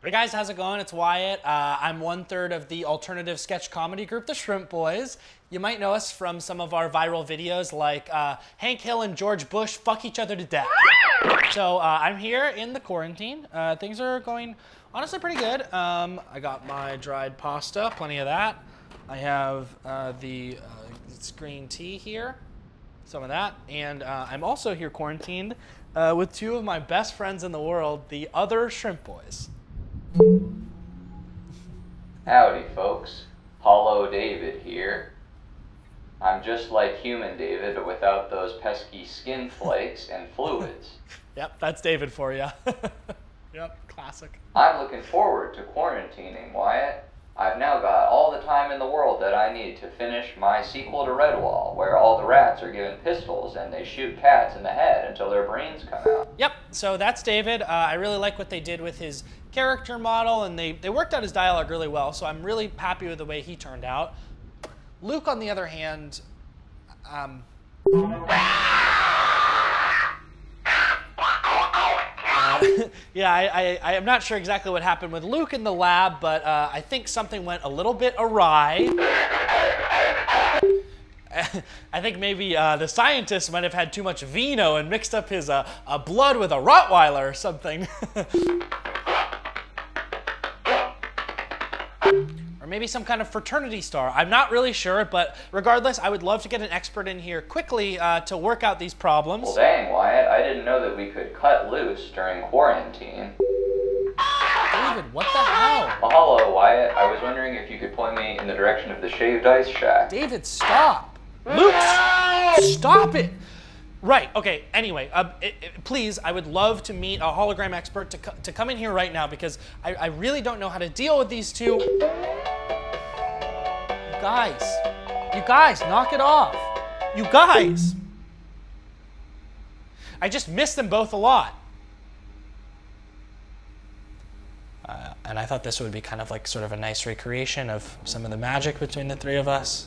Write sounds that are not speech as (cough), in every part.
Hey guys, how's it going? It's Wyatt. Uh, I'm one third of the alternative sketch comedy group, the Shrimp Boys. You might know us from some of our viral videos like uh, Hank Hill and George Bush fuck each other to death. So uh, I'm here in the quarantine. Uh, things are going honestly pretty good. Um, I got my dried pasta, plenty of that. I have uh, the uh, green tea here, some of that. And I'm also here quarantined with two of my best friends in the world, the other Shrimp Boys. Howdy, folks. Hollow David here. I'm just like human David, but without those pesky skin flakes and (laughs) fluids. Yep, that's David for you. (laughs) yep, classic. I'm looking forward to quarantining, Wyatt. I've now got all the time in the world that I need to finish my sequel to Redwall, where all the rats are given pistols and they shoot cats in the head until their brains come out. Yep, so that's David. Uh, I really like what they did with his character model, and they, they worked out his dialogue really well, so I'm really happy with the way he turned out. Luke, on the other hand, um, uh, (laughs) yeah, I, I, am not sure exactly what happened with Luke in the lab, but uh, I think something went a little bit awry. (laughs) I think maybe uh, the scientist might have had too much vino and mixed up his uh, blood with a Rottweiler or something. (laughs) or maybe some kind of fraternity star. I'm not really sure, but regardless, I would love to get an expert in here quickly uh, to work out these problems. Well, dang, Wyatt, I didn't know that we could cut loose during quarantine. David, what the hell? Mahalo, Wyatt. I was wondering if you could point me in the direction of the shaved ice shack. David, stop. Luke, stop it. Right, okay, anyway, uh, it, it, please, I would love to meet a hologram expert to, co to come in here right now because I, I really don't know how to deal with these two. Guys, you guys, knock it off. You guys. I just miss them both a lot. Uh, and I thought this would be kind of like sort of a nice recreation of some of the magic between the three of us.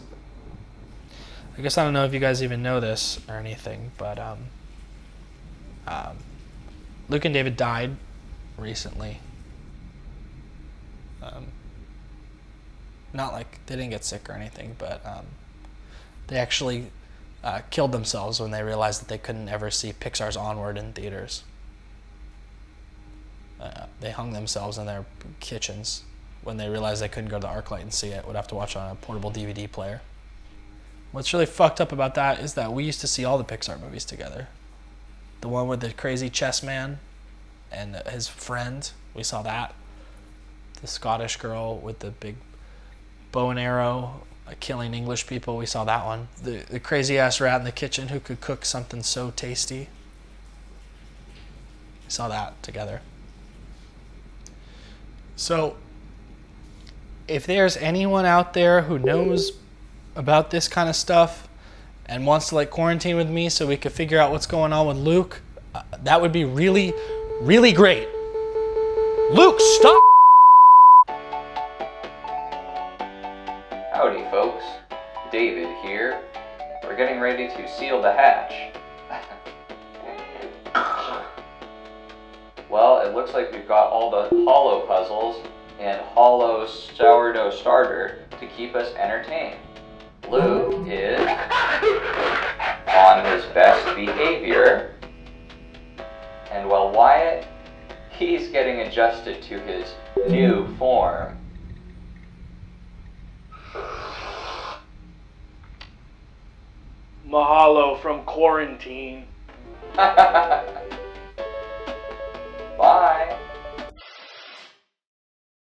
I guess I don't know if you guys even know this or anything, but um, um, Luke and David died recently. Um, not like they didn't get sick or anything, but um, they actually uh, killed themselves when they realized that they couldn't ever see Pixar's Onward in theaters. Uh, they hung themselves in their kitchens when they realized they couldn't go to the ArcLight and see it. Would have to watch on a portable DVD player. What's really fucked up about that is that we used to see all the Pixar movies together. The one with the crazy chess man and his friend, we saw that. The Scottish girl with the big bow and arrow uh, killing English people, we saw that one. The, the crazy ass rat in the kitchen who could cook something so tasty. We saw that together. So, if there's anyone out there who knows about this kind of stuff and wants to like quarantine with me so we could figure out what's going on with Luke, uh, that would be really, really great. Luke, stop! Howdy, folks. David here. We're getting ready to seal the hatch. (laughs) well, it looks like we've got all the hollow puzzles and hollow sourdough starter to keep us entertained. Luke is on his best behavior. And while Wyatt, he's getting adjusted to his new form. Mahalo from quarantine. (laughs)